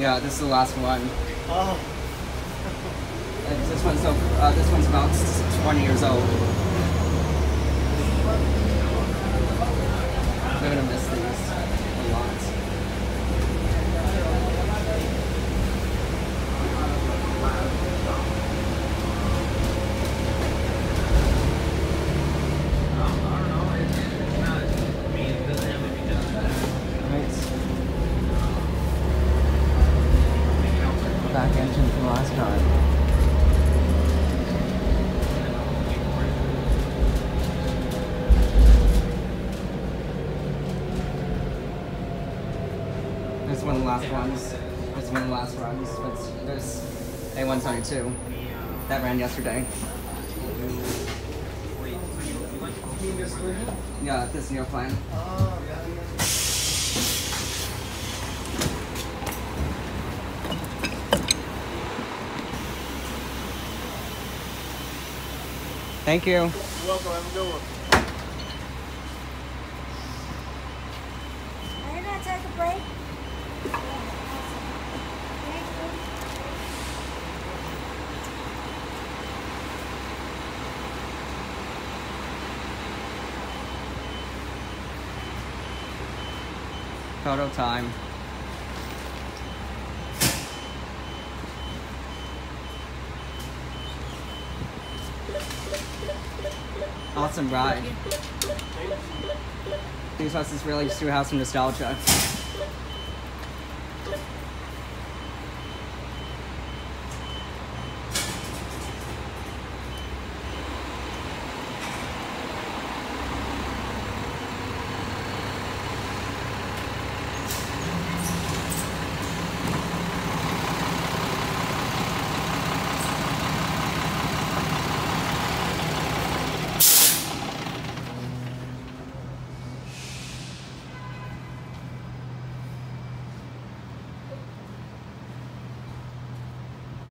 Yeah, this is the last one. Oh. This one's so, uh, this one's about 20 years old. This one of the last ones. This is one of the last runs. But there's A172. That ran yesterday. Yeah, this Neoplan. Thank you. You're welcome. Have a good one. Photo time. Awesome ride. These houses really just do have some nostalgia.